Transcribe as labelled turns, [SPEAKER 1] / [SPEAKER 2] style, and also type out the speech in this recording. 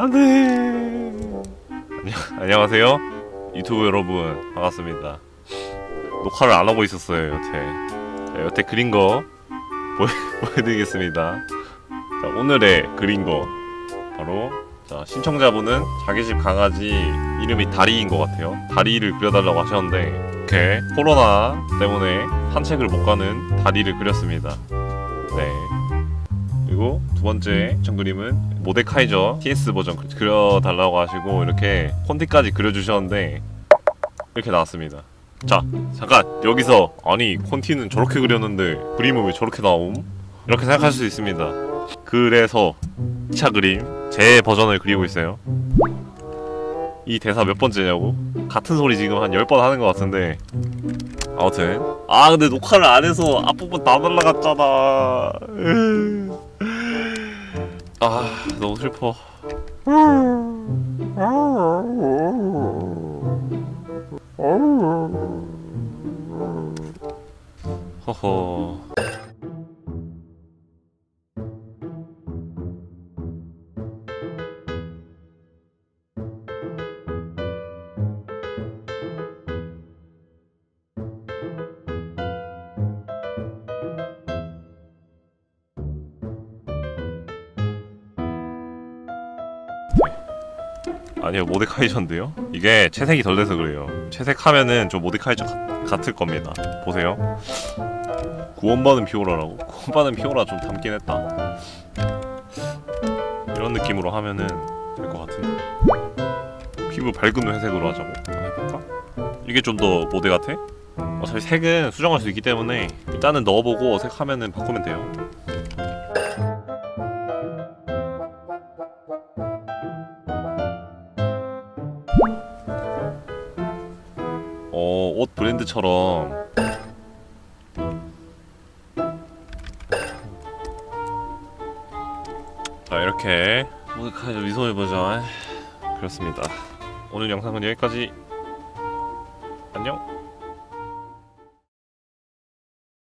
[SPEAKER 1] 안돼 안녕, 안녕하세요. 유튜브 여러분 반갑습니다. 녹화를 안 하고 있었어요 여태. 자, 여태 그린 거 보여, 보여드리겠습니다. 자 오늘의 그린 거. 바로 자 신청자분은 자기 집 강아지 이름이 다리인 것 같아요. 다리를 그려달라고 하셨는데 이렇게 코로나 때문에 산책을 못 가는 다리를 그렸습니다. 네 그리고 두 번째 전 그림은 모데카이저 TS 버전 그- 그려달라고 하시고 이렇게 콘티까지 그려주셨는데 이렇게 나왔습니다. 자 잠깐 여기서 아니 콘티는 저렇게 그렸는데 그림은 왜 저렇게 나옴? 이렇게 생각할 수 있습니다. 그래서 2차 그림 제 버전을 그리고 있어요. 이 대사 몇 번째냐고? 같은 소리 지금 한 10번 하는 것 같은데. 아무튼. 아 근데 녹화를 안 해서 앞부분 다 날라갔잖아 아 너무 슬퍼. 허허 아니요 모데카이저인데요. 이게 채색이 덜 돼서 그래요. 채색하면은 좀 모데카이저 같, 같을 겁니다. 보세요. 구원받은 피오라라고? 구원받은 피오라 좀 닮긴 했다. 이런 느낌으로 하면은 될 것 같은데. 피부 밝은 회색으로 하자고 해볼까? 이게 좀 더 모데 같아? 어차피 색은 수정할 수 있기 때문에 일단은 넣어보고 색하면은 바꾸면 돼요 옷 브랜드처럼. 자 이렇게. 미소의 버전 그렇습니다. 오늘 영상은 여기까지. 안녕